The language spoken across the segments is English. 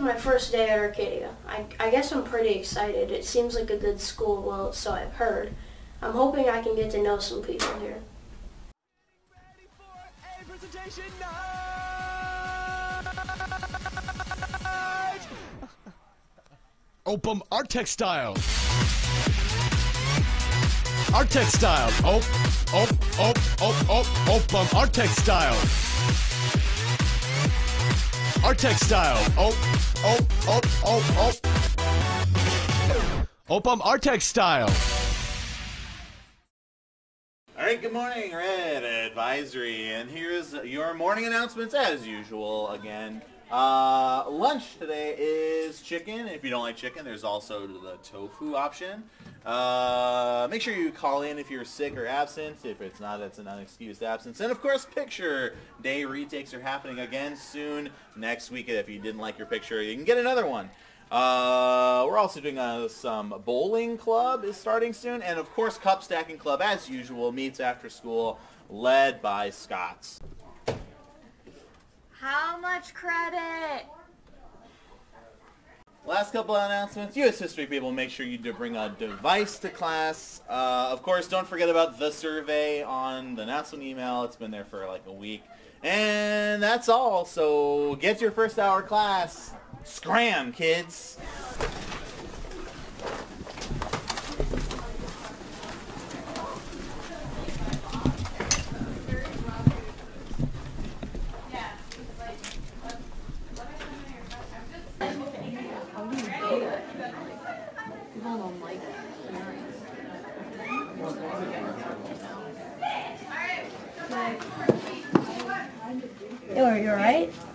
My first day at Arcadia. I, I guess I'm pretty excited. It seems like a good school, well, so I've heard. I'm hoping I can get to know some people here. Opum Art Textile. Art Textile. Op, op, op, op, op, Opum Art Textile. Art Textile. Op, oh, oh, oh, op, op, op, op. Opum Art Textile. All right, good morning, Red Advisory, and here's your morning announcements as usual again. Uh, lunch today is chicken. If you don't like chicken, there's also the tofu option. Uh, make sure you call in if you're sick or absent. If it's not, it's an unexcused absence. And of course, picture day retakes are happening again soon next week. If you didn't like your picture, you can get another one. Uh, we're also doing uh, some bowling club is starting soon, and of course cup stacking club as usual meets after school, led by Scots. How much credit? Last couple of announcements. U.S. history people, make sure you do bring a device to class. Uh, of course, don't forget about the survey on the announcement email. It's been there for like a week. And that's all. So get your first hour class. Scram, kids. Yo, you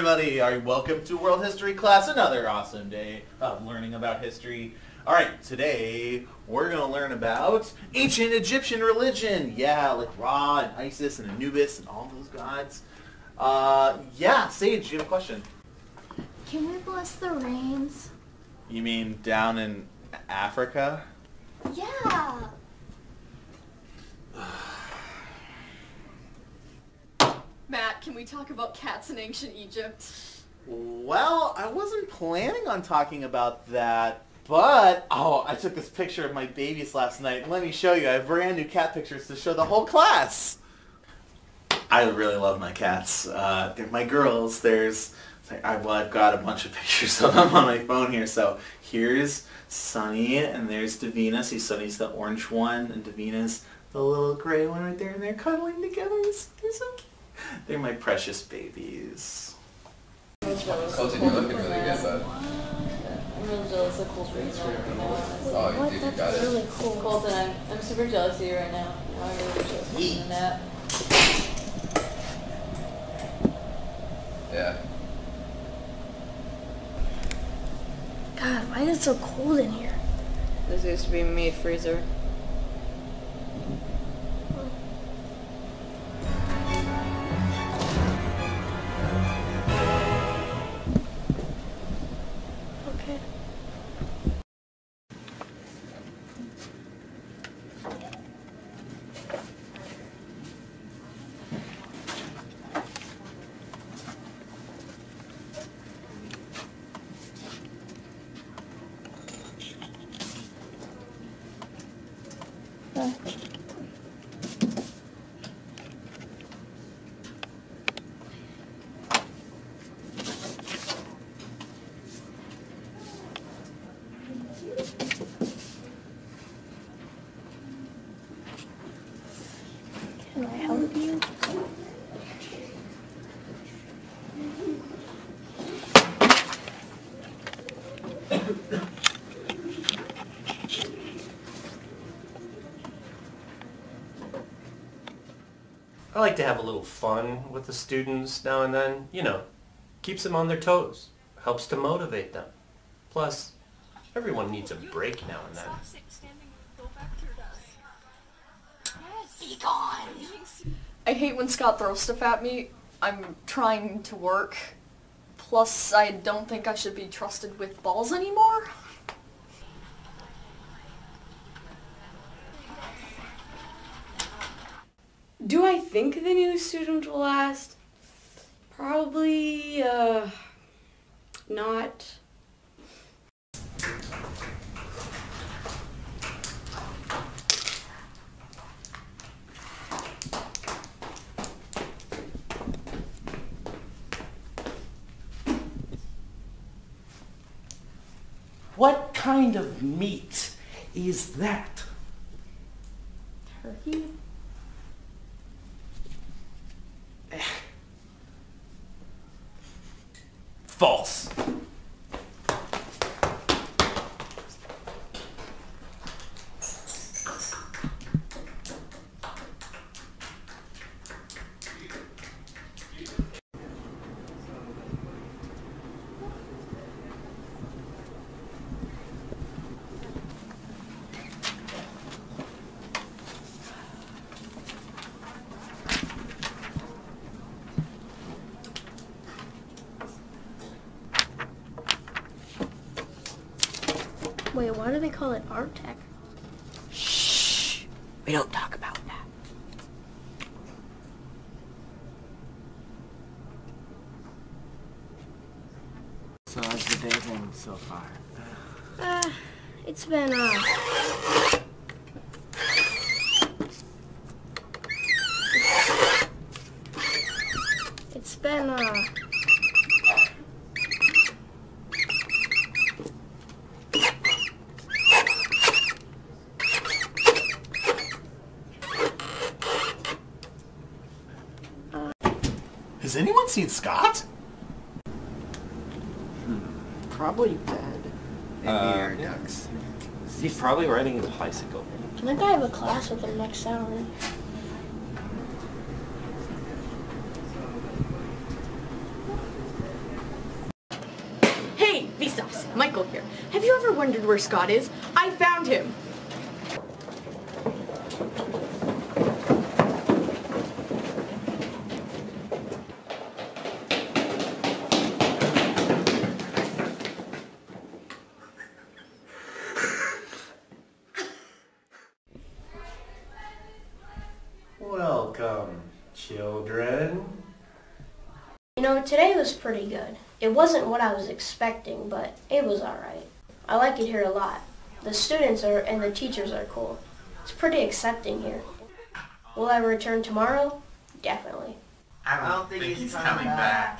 everybody. Are welcome to World History class. Another awesome day of learning about history. All right, today we're going to learn about ancient Egyptian religion. Yeah, like Ra and Isis and Anubis and all those gods. Uh, yeah, Sage, you have a question. Can we bless the rains? You mean down in Africa? Yeah. Can we talk about cats in ancient Egypt? Well, I wasn't planning on talking about that, but oh, I took this picture of my babies last night. Let me show you. I have brand new cat pictures to show the whole class. I really love my cats. Uh, they're my girls. There's, I, well, I've got a bunch of pictures of them on my phone here. So here's Sunny, and there's Davina. See, Sunny's the orange one, and Davina's the little gray one right there, and they're cuddling together. They're so cute. They're my precious babies. Colton, you're looking really good, bud. I'm really jealous of Colton right now. Oh, you What? did, you got That's it. really cool. Colton, I'm, I'm super jealous of you right now. I'm really jealous of you in that. Yeah. God, why is it so cold in here? This used to be meat freezer. I like to have a little fun with the students now and then. You know, keeps them on their toes. Helps to motivate them. Plus, everyone needs a break now and then. I hate when Scott throws stuff at me. I'm trying to work. Plus, I don't think I should be trusted with balls anymore. Do I think the new student will last? Probably, uh, not. What kind of meat is that? Turkey? False. Wait, why do they call it Art Tech? Shh. We don't talk about that. So how's the day been so far? Uh, it's been, uh... It's been, uh... Has anyone seen Scott? Probably dead. Maybe Uh, air yeah. ducts. He's probably riding his bicycle. I think I have a class with him next hour. Hey, Vsauce, Michael here. Have you ever wondered where Scott is? I found him. Welcome, children. You know, today was pretty good. It wasn't what I was expecting, but it was alright. I like it here a lot. The students are and the teachers are cool. It's pretty accepting here. Will I return tomorrow? Definitely. I don't think, he's, coming, back.